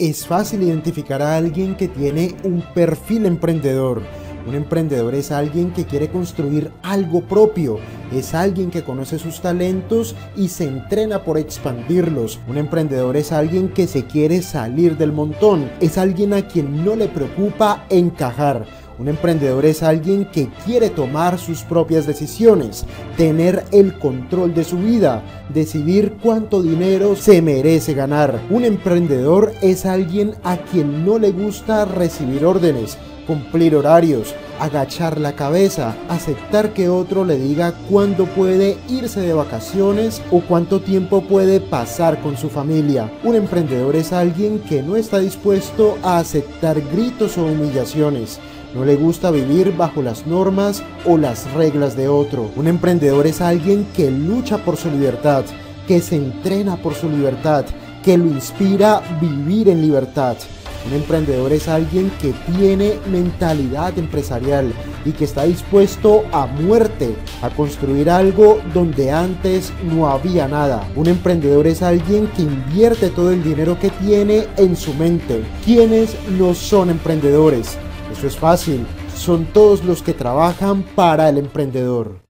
Es fácil identificar a alguien que tiene un perfil emprendedor. Un emprendedor es alguien que quiere construir algo propio, es alguien que conoce sus talentos y se entrena por expandirlos. Un emprendedor es alguien que se quiere salir del montón, es alguien a quien no le preocupa encajar. Un emprendedor es alguien que quiere tomar sus propias decisiones, tener el control de su vida, decidir cuánto dinero se merece ganar. Un emprendedor es alguien a quien no le gusta recibir órdenes, cumplir horarios, agachar la cabeza, aceptar que otro le diga cuándo puede irse de vacaciones o cuánto tiempo puede pasar con su familia. Un emprendedor es alguien que no está dispuesto a aceptar gritos o humillaciones no le gusta vivir bajo las normas o las reglas de otro. Un emprendedor es alguien que lucha por su libertad, que se entrena por su libertad, que lo inspira vivir en libertad. Un emprendedor es alguien que tiene mentalidad empresarial y que está dispuesto a muerte a construir algo donde antes no había nada. Un emprendedor es alguien que invierte todo el dinero que tiene en su mente. ¿Quiénes no son emprendedores? Eso es fácil, son todos los que trabajan para el emprendedor.